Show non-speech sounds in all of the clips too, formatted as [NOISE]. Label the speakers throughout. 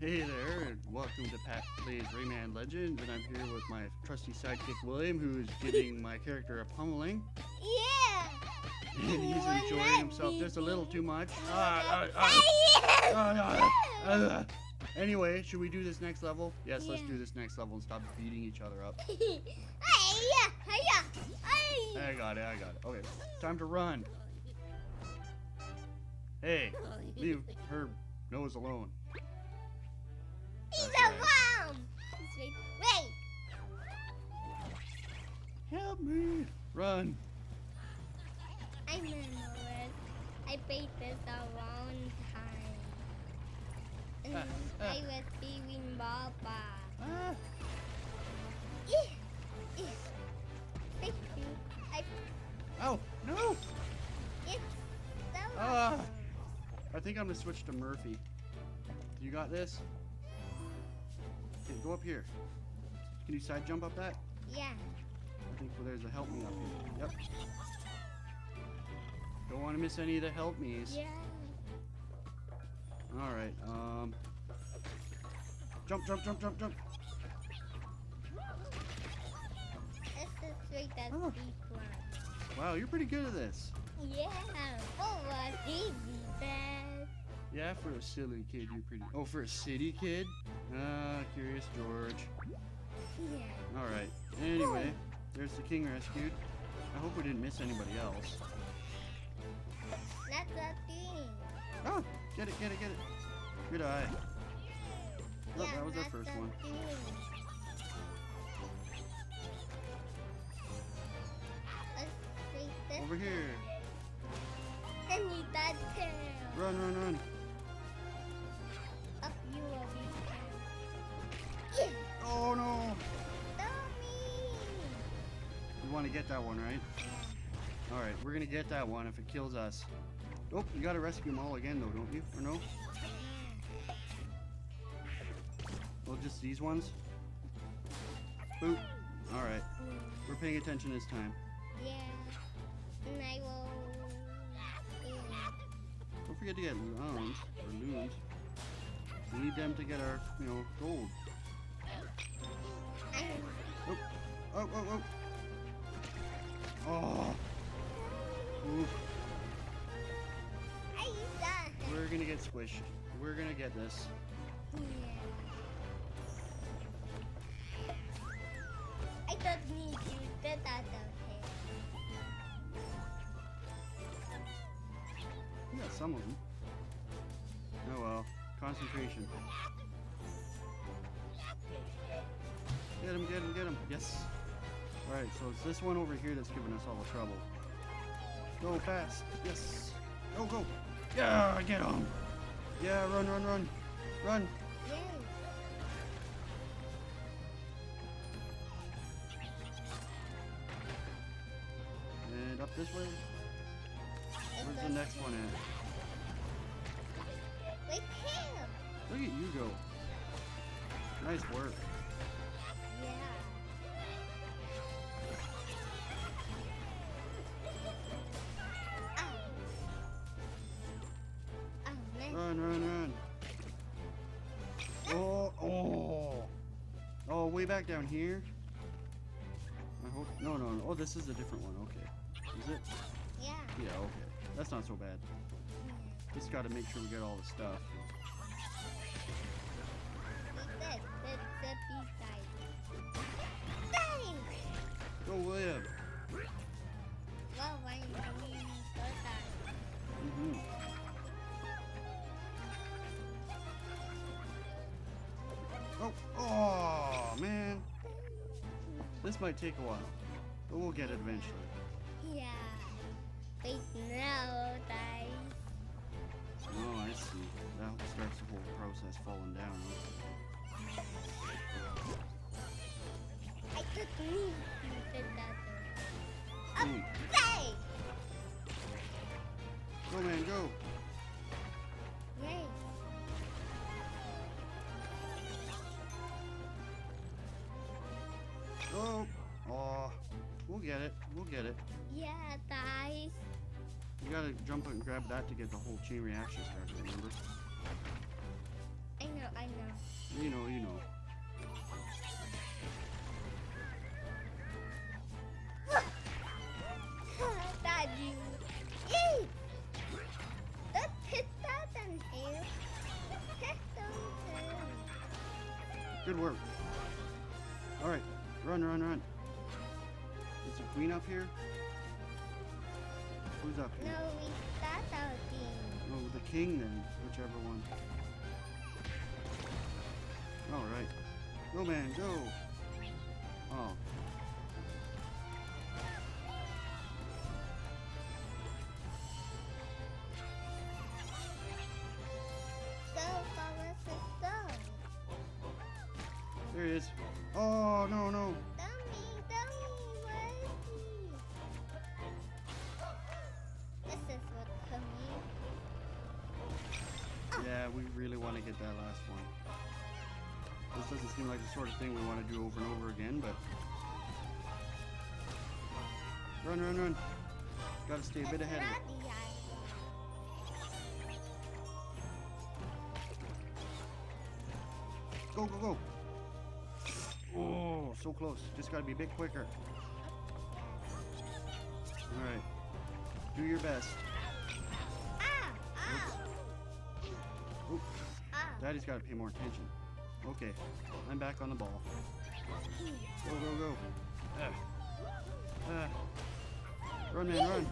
Speaker 1: Hey there, and welcome to Pat Plays Rayman Legends, and I'm here with my trusty sidekick William, who is giving my character a pummeling,
Speaker 2: Yeah.
Speaker 1: and he's
Speaker 2: Well,
Speaker 1: enjoying himself just a little too much. Ah, ah, ah. Anyway, should we do this next level? Yes, let's do this next level and stop beating each other up. [LAUGHS] I got it, I got it. Okay, time to run. Hey, leave her nose alone. Help me! Run!
Speaker 2: I remember it. I played this a long time.
Speaker 1: Ah, ah.
Speaker 2: I was feeling Baba.
Speaker 1: Ah.
Speaker 2: Thank you. I,
Speaker 1: oh, no!
Speaker 2: it's so
Speaker 1: Ah. I think I'm gonna switch to Murphy. You got this? Okay, go up here. Can you side jump up that?
Speaker 2: Yeah.
Speaker 1: Well, there's a help me up here. Yep. Don't want to miss any of the help me's.
Speaker 2: Yeah.
Speaker 1: All right. Um. Jump, jump, jump, jump, jump.
Speaker 2: This is like
Speaker 1: Oh. Wow, you're pretty good at this.
Speaker 2: Yeah. Oh, what easy bad.
Speaker 1: Yeah, for a silly kid, you're pretty. Oh, for a city kid? Ah, curious George.
Speaker 2: Yeah.
Speaker 1: All right. Anyway, there's the king rescued. I hope we didn't miss anybody else.
Speaker 2: That's a thing.
Speaker 1: Oh, get it, get it, get it. Good eye. Oh,
Speaker 2: yeah,
Speaker 1: that was our first one.
Speaker 2: thing. Let's take this
Speaker 1: Over here.
Speaker 2: and eat that tail.
Speaker 1: Run, run, run. To get that one, right? All right, we're gonna get that one if it kills us. Oh, you gotta rescue them all again, though, don't you? Or no? Well, just these ones. Boop. All right, we're paying attention this time.
Speaker 2: Yeah. And I will. Yeah.
Speaker 1: Don't forget to get lums or lums. We need them to get our, you know, gold. Oh, oh, oh. Oh. We're gonna get squished. We're gonna get this.
Speaker 2: Yeah. I don't need you. Get out of here.
Speaker 1: We got some of them. Oh well. Concentration. Get him, get him, get him. Yes. Alright, so it's this one over here that's giving us all the trouble. Go fast. Yes. Go, go. Yeah, get him. Yeah, run, run, run. Run. And up this way. Where's the next one at?
Speaker 2: Wait, him.
Speaker 1: Look at you go. Nice work. Back down here. I hope. No, no, no. Oh, this is a different one. Okay. Is it?
Speaker 2: Yeah.
Speaker 1: Yeah, okay. That's not so bad. Just gotta make sure we get all the stuff.
Speaker 2: Take this. That's the B-side. Thanks.
Speaker 1: Go, William.
Speaker 2: Well, why don't we?
Speaker 1: Mm-hmm. Oh, oh. This might take a while, but we'll get it eventually. Get it. We'll get it.
Speaker 2: Yeah, guys.
Speaker 1: You gotta jump and grab that to get the whole chain reaction started, remember?
Speaker 2: I know, I know.
Speaker 1: You know, you know. Here? Who's up here?
Speaker 2: No, we start our team.
Speaker 1: Oh, the king then, whichever one. All right, go man, go. Oh, to get that last one. This doesn't seem like the sort of thing we want to do over and over again, but run, run, run. Got to stay a bit ahead of it. Go, go, go. Oh, so close. Just got to be a bit quicker. All right. Do your best. Daddy's got to pay more attention. Okay, I'm back on the ball. Go, go, go. Ah. Ah. Run, man, run.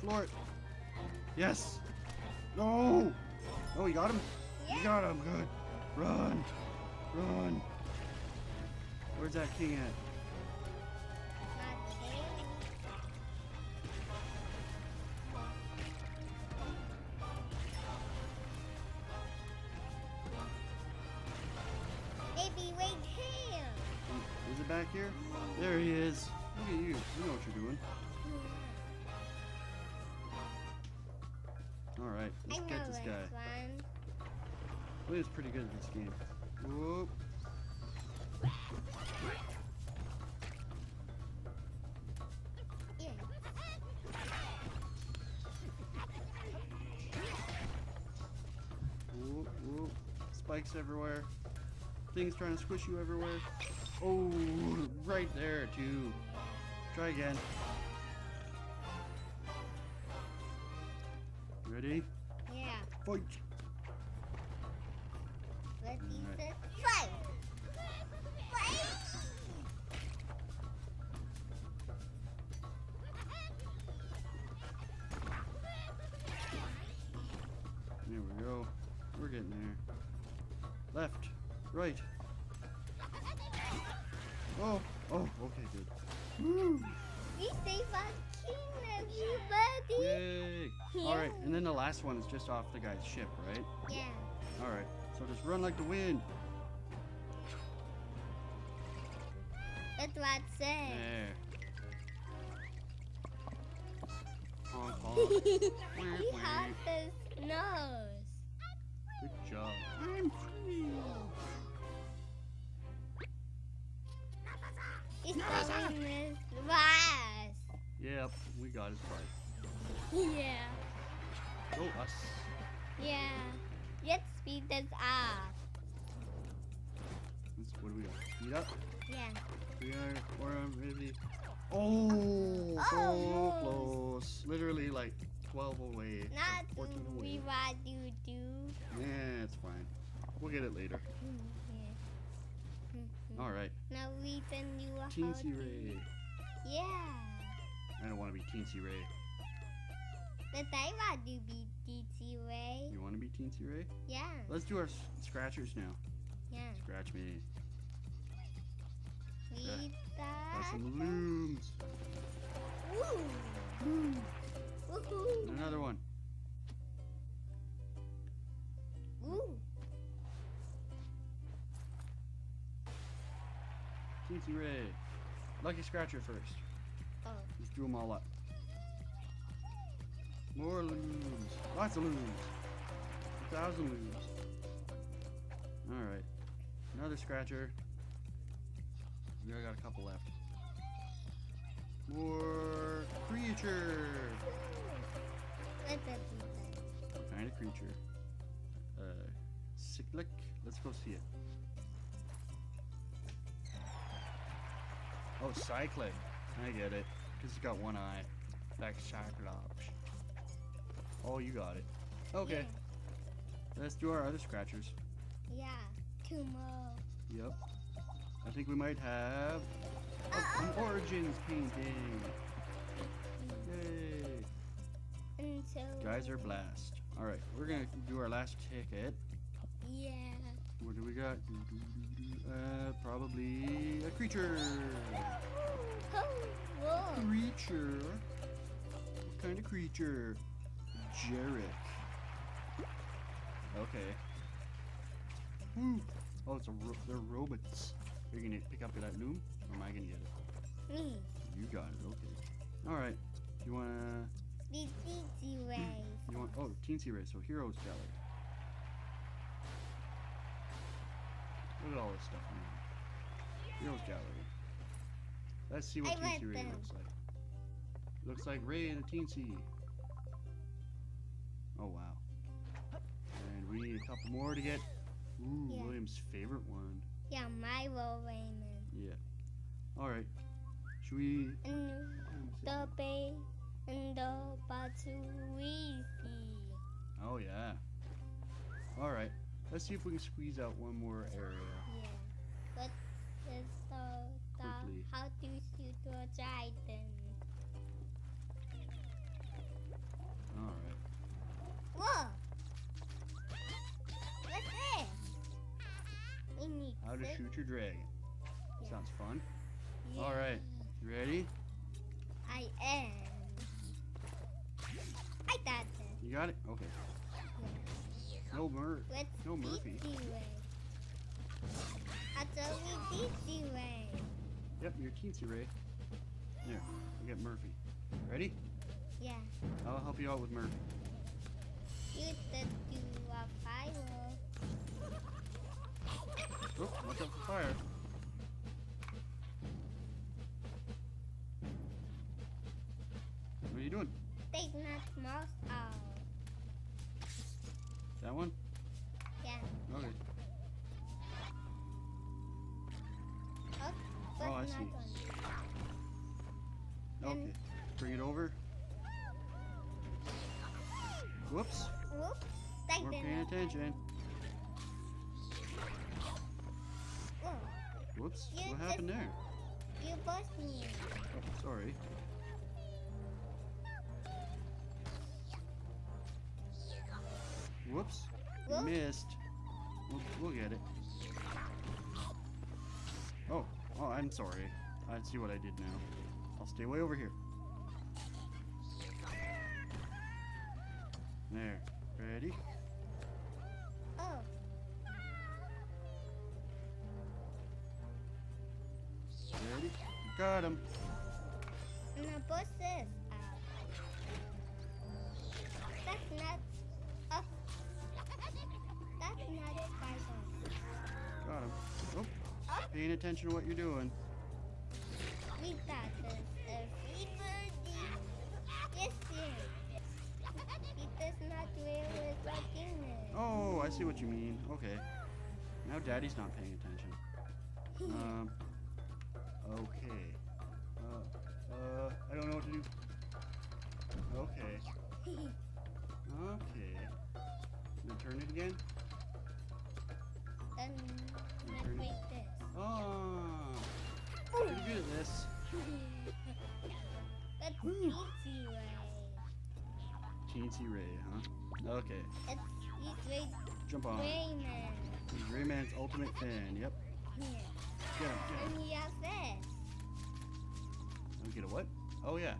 Speaker 1: Floor it. Yes. No. Oh, you got him? You got him. Good. Run. Run. Where's that king at? Spikes everywhere. Things trying to squish you everywhere. Oh, right there, too. Try again. Ready?
Speaker 2: Yeah.
Speaker 1: Fight. Oh. Okay, good. Woo.
Speaker 2: We save our king, everybody.
Speaker 1: Yay! Alright, and then the last one is just off the guy's ship, right?
Speaker 2: Yeah.
Speaker 1: Alright, so just run like the wind.
Speaker 2: That's what I said.
Speaker 1: There. Honk, [LAUGHS] honk.
Speaker 2: he has this nose.
Speaker 1: Good job. I'm free.
Speaker 2: He's doing this fast.
Speaker 1: Yep, we got his prize.
Speaker 2: Yeah.
Speaker 1: Go us.
Speaker 2: Yeah. Let's speed this up.
Speaker 1: What do we got? Speed up.
Speaker 2: Yeah.
Speaker 1: We are. We're really. Oh, so
Speaker 2: Almost.
Speaker 1: close. Literally like 12 away.
Speaker 2: Not
Speaker 1: 14 away.
Speaker 2: we what you do.
Speaker 1: Yeah, it's fine. We'll get it later.
Speaker 2: Yeah. Mhm.
Speaker 1: All right.
Speaker 2: Now we can do a
Speaker 1: Teensy
Speaker 2: how
Speaker 1: Ray.
Speaker 2: Yeah.
Speaker 1: I don't want to be Teensy Ray.
Speaker 2: But I want to be DT Ray.
Speaker 1: You want to be Teensy Ray?
Speaker 2: Yeah.
Speaker 1: Let's do our scratchers now.
Speaker 2: Yeah.
Speaker 1: Scratch me.
Speaker 2: We
Speaker 1: Got
Speaker 2: start.
Speaker 1: some.
Speaker 2: Woohoo.
Speaker 1: Another one. Teensy Ray. Lucky Scratcher first.
Speaker 2: Oh.
Speaker 1: Let's do them all up. More lums. Lots of lums. A thousand lums. Alright. Another scratcher. We got a couple left. More creature.
Speaker 2: Let that be.
Speaker 1: What kind of creature? Uh, cyclic. Let's go see it. Oh, cyclic. I get it. Cause it's got one eye. Like Cyclops. Oh, you got it. Okay, let's do our other scratchers.
Speaker 2: Yeah. yeah. Two more.
Speaker 1: Yep. I think we might have a- an Origins painting. Yay!
Speaker 2: Until.
Speaker 1: Geyser Blast. Alright, we're gonna do our last ticket.
Speaker 2: Yeah.
Speaker 1: What do we got? Uh, probably a creature.
Speaker 2: Whoa.
Speaker 1: Creature. What kind of creature? Jarek. Okay. Woo. Oh, it's a ro- they're robots. Are you gonna pick up that lum, or am I gonna get it?
Speaker 2: Me.
Speaker 1: You got it. Okay. All right. You wanna?
Speaker 2: The easy way.
Speaker 1: You want? Oh, Teensy Ray. So Heroes Gallery. Look at all this stuff. in here. Heroes Gallery. Let's see what
Speaker 2: I
Speaker 1: Teensy Ray looks like. Looks like Ray and a Teensy. Oh wow. And we need a couple more to get. Ooh,
Speaker 2: Yeah.
Speaker 1: William's favorite one.
Speaker 2: Yeah, my role Raymond.
Speaker 1: Yeah. All right. Should we?
Speaker 2: And the bay and the.
Speaker 1: Oh yeah. All right. Let's see if we can squeeze out one more area.
Speaker 2: Shoot
Speaker 1: your dragon.
Speaker 2: Yeah.
Speaker 1: Sounds fun.
Speaker 2: Yeah.
Speaker 1: All right. You ready?
Speaker 2: I am. I got this.
Speaker 1: You got it? Okay. No Mur.
Speaker 2: Let's
Speaker 1: No Murphy.
Speaker 2: Dizzy way. That's only Dizzy way.
Speaker 1: Yep, you're Teensy Ray. Here, we get Murphy. Ready?
Speaker 2: Yeah.
Speaker 1: I'll help you out with Murphy.
Speaker 2: You said a fire.
Speaker 1: Watch out for fire. What are you doing?
Speaker 2: Take that mouse out.
Speaker 1: That one?
Speaker 2: Yeah.
Speaker 1: Okay.
Speaker 2: Oh,
Speaker 1: Oh, I see. Okay. Bring it over. Whoops.
Speaker 2: Whoops.
Speaker 1: We're paying attention.
Speaker 2: You
Speaker 1: What happened there?
Speaker 2: You bust me.
Speaker 1: Oh, sorry. Whoops.
Speaker 2: Whoops.
Speaker 1: Missed. We'll, we'll get it. Oh, oh, I'm sorry. I see what I did now. I'll stay way over here. There. Attention to what you're doing.
Speaker 2: we got this. A fever Yes, yes. It does not really like.
Speaker 1: Oh, I see what you mean. Okay. Now Daddy's not paying attention. [LAUGHS] Um. Okay. Teensy Ray, huh? Okay.
Speaker 2: It's
Speaker 1: Jump on.
Speaker 2: Raymond.
Speaker 1: Rayman's ultimate fan. Yep.
Speaker 2: Here.
Speaker 1: Get him. Get him.
Speaker 2: And he has this.
Speaker 1: Get a what? Oh yeah.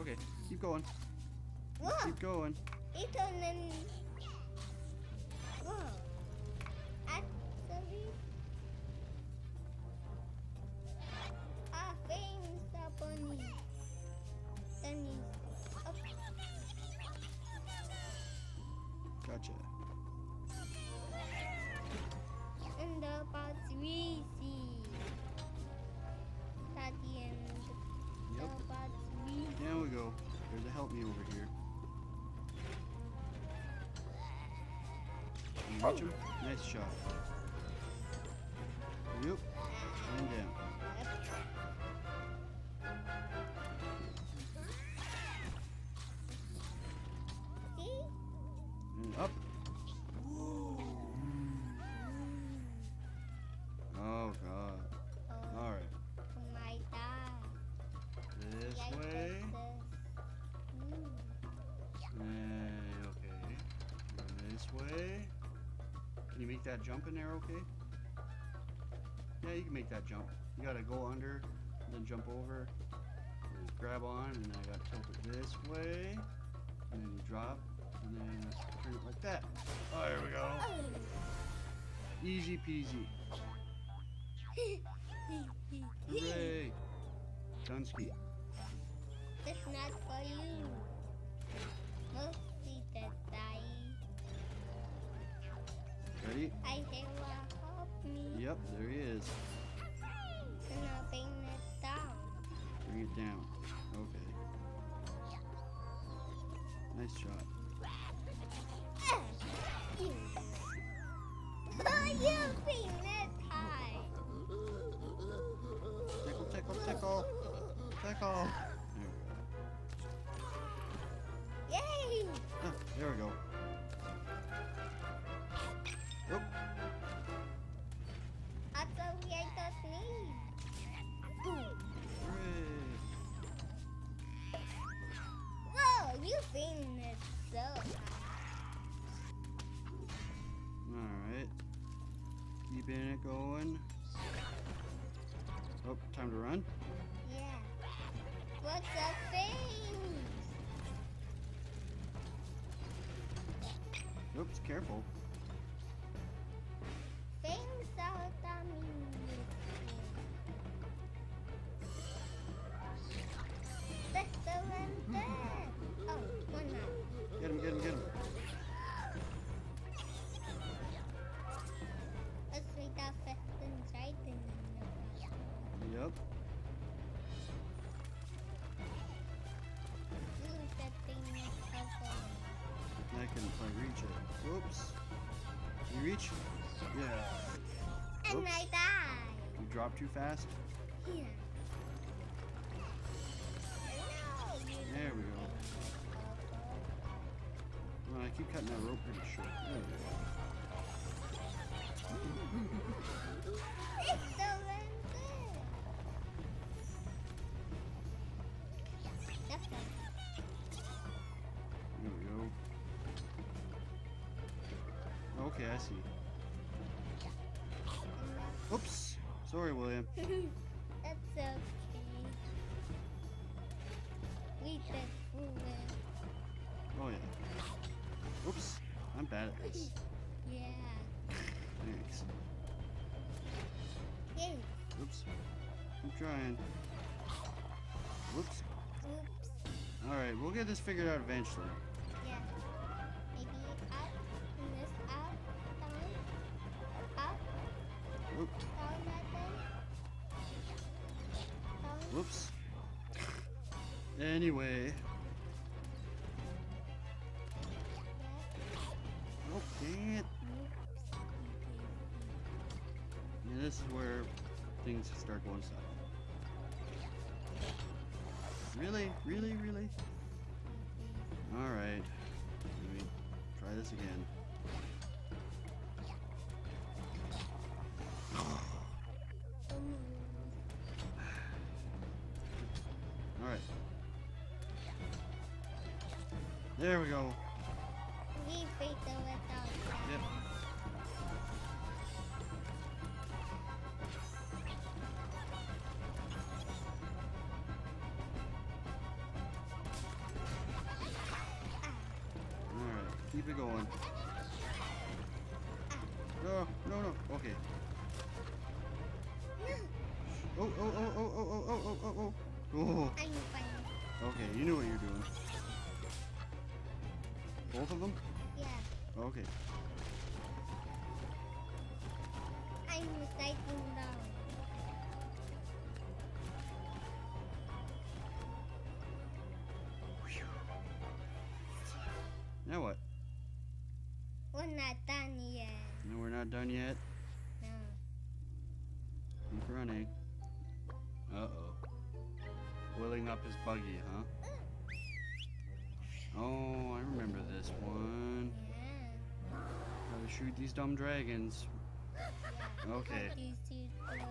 Speaker 1: Okay. Keep going.
Speaker 2: Look,
Speaker 1: Keep going.
Speaker 2: it's on an...
Speaker 1: catch him? Nice shot. Yep. And down. That jump in there okay? Yeah, you can make that jump. You gotta go under, then jump over, and grab on, and then I gotta tilt it this way, and then you drop, and then turn it like that. Oh, there we go. Easy peasy. Hooray! Dunsky.
Speaker 2: That's not for you. Mostly
Speaker 1: Ready?
Speaker 2: I well, help me.
Speaker 1: Yep, there he is.
Speaker 2: And I'll bring it down.
Speaker 1: Bring it down. Okay. Nice shot. Time to run.
Speaker 2: Yeah. What's the thing?
Speaker 1: Oops, careful. Reach? Yeah.
Speaker 2: And
Speaker 1: Oops.
Speaker 2: I die.
Speaker 1: You drop too fast?
Speaker 2: Here.
Speaker 1: There we go. Well, I keep cutting that rope pretty short. There we go. Okay, I see. Oops. Sorry, William. [LAUGHS]
Speaker 2: That's okay. We did
Speaker 1: Oh, yeah. Oops. I'm bad at this. [LAUGHS]
Speaker 2: Yeah.
Speaker 1: Thanks.
Speaker 2: Yay.
Speaker 1: Oops. I'm trying. Whoops.
Speaker 2: Oops.
Speaker 1: Alright, we'll get this figured out eventually. Anyway. Oh, dang it. And this is where things start going south. Really? Really? Really? There we go.
Speaker 2: The without
Speaker 1: Yep. Okay.
Speaker 2: I'm sliding down.
Speaker 1: Now what?
Speaker 2: We're not done yet.
Speaker 1: No, we're not done yet.
Speaker 2: No.
Speaker 1: Keep running. Uh oh. Willing up his buggy, huh? Oh, I remember this one. Gotta shoot these dumb dragons. Okay. [LAUGHS]
Speaker 2: How do you see the dragon?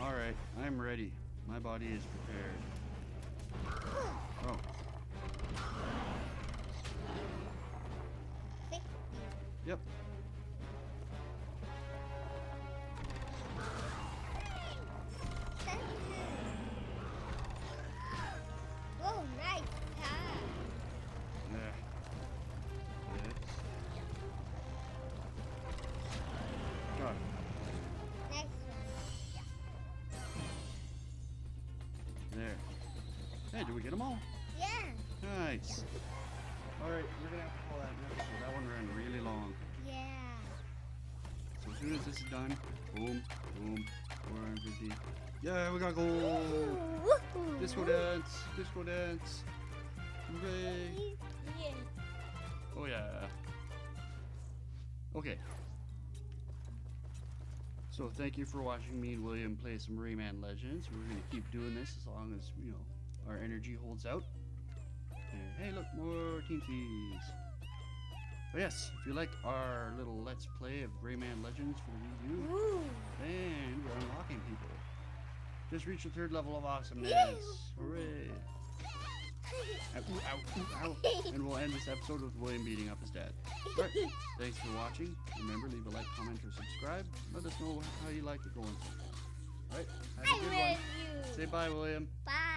Speaker 1: Alright, I'm ready. My body is prepared. Oh, yep. Did we get them all?
Speaker 2: Yeah.
Speaker 1: Nice. Alright, we're gonna have to call that an episode. That one ran really long.
Speaker 2: Yeah.
Speaker 1: So as soon as this is done, boom, boom, 450. Yeah, we got gold!
Speaker 2: Woohoo.
Speaker 1: Disco dance! Disco dance! Hooray!
Speaker 2: Yeah.
Speaker 1: Oh yeah. Okay. So thank you for watching me and William play some Rayman Legends. We're gonna keep doing this as long as you know our energy holds out. And hey, look, more Teensies. But oh, yes, if you like our little let's play of Rayman Legends for the Wii U,
Speaker 2: Ooh.
Speaker 1: and we're unlocking people. Just reach the third level of awesomeness.
Speaker 2: Yay.
Speaker 1: Hooray! Ow, ow, ow, ow. [LAUGHS] And we'll end this episode with William beating up his dad. Right. Thanks for watching. Remember, leave a like, comment, or subscribe. Let us know how you like it going. Right? Have
Speaker 2: I
Speaker 1: a good one.
Speaker 2: you.
Speaker 1: Say bye, William.
Speaker 2: Bye.